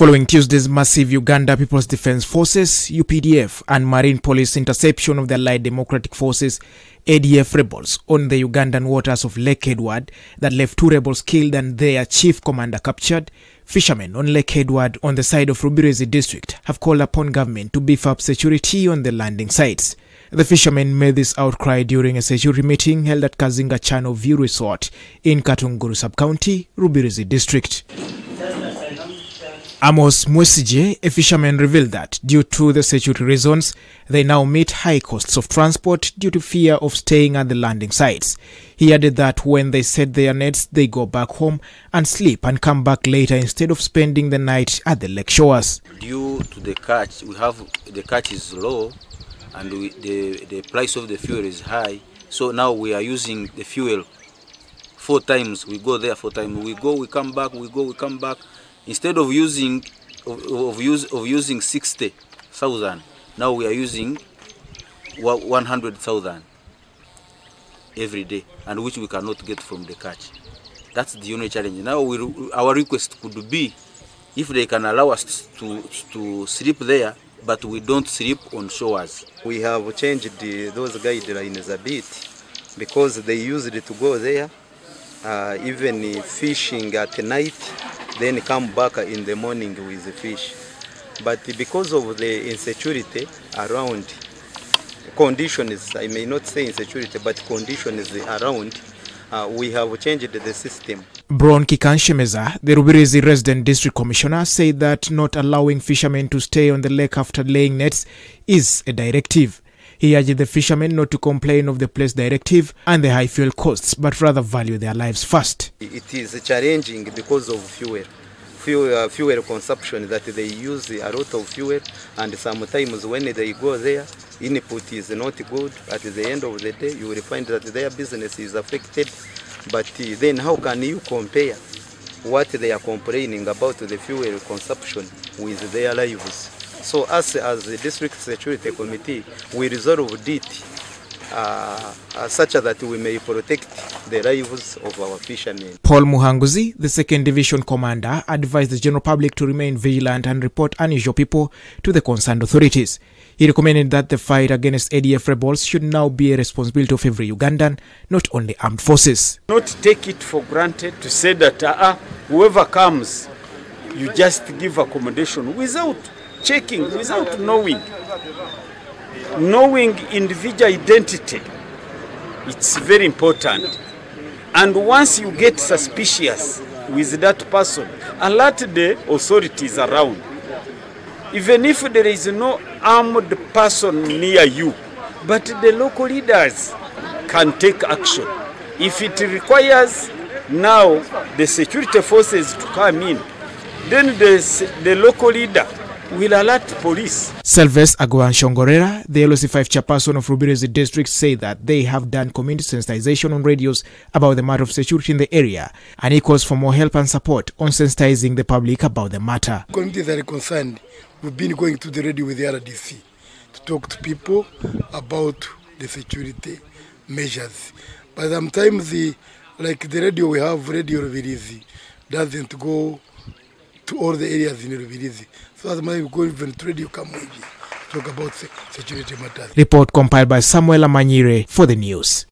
Following Tuesday's massive Uganda People's Defense Forces UPDF and Marine Police interception of the Allied Democratic Forces ADF rebels on the Ugandan waters of Lake Edward that left two rebels killed and their chief commander captured, fishermen on Lake Edward on the side of Rubirizi district have called upon government to beef up security on the landing sites. The fishermen made this outcry during a security meeting held at Kazinga Channel View Resort in Katunguru Sub-County, Rubirizi district. Um, Amos Mwesije, a fisherman, revealed that due to the security reasons, they now meet high costs of transport due to fear of staying at the landing sites. He added that when they set their nets, they go back home and sleep and come back later instead of spending the night at the lake shores. Due to the catch, we have the catch is low and we, the, the price of the fuel is high. So now we are using the fuel four times. We go there four times. We go, we come back, we go, we come back instead of using of, of, use, of using 60,000 now we are using 100,000 every day and which we cannot get from the catch. That's the only challenge. Now we, our request could be if they can allow us to, to sleep there but we don't sleep on shores we have changed the, those guidelines a bit because they used to go there uh, even fishing at night then come back in the morning with the fish. But because of the insecurity around conditions, I may not say insecurity, but conditions around, uh, we have changed the system. Bron Kikanshemeza, the Rubirizi resident district commissioner, said that not allowing fishermen to stay on the lake after laying nets is a directive. He urged the fishermen not to complain of the place directive and the high fuel costs, but rather value their lives first. It is challenging because of fuel. Fuel, uh, fuel consumption that they use a lot of fuel and sometimes when they go there input is not good at the end of the day you will find that their business is affected but uh, then how can you compare what they are complaining about the fuel consumption with their lives so us as the district security committee, we resolved it uh, uh, such that we may protect the lives of our fishermen. Paul Muhanguzi, the second division commander, advised the general public to remain vigilant and report unusual people to the concerned authorities. He recommended that the fight against ADF rebels should now be a responsibility of every Ugandan, not only armed forces. Not take it for granted to say that uh, whoever comes, you just give accommodation without checking without knowing. Knowing individual identity it's very important. And once you get suspicious with that person alert the authorities around. Even if there is no armed person near you but the local leaders can take action. If it requires now the security forces to come in then the, the local leader will alert police. Selves aguan Shongorera, the LOC5 chairperson of Rubirizi district, say that they have done community sensitization on radios about the matter of security in the area and he calls for more help and support on sensitizing the public about the matter. Communities are concerned. We've been going to the radio with the RDC to talk to people about the security measures. But sometimes, the, like the radio we have, Radio Rubirizi, doesn't go to all the areas in Rubirizi. So as my go even to radio come talk about security matters. Report compiled by Samuel Amanyire for the news.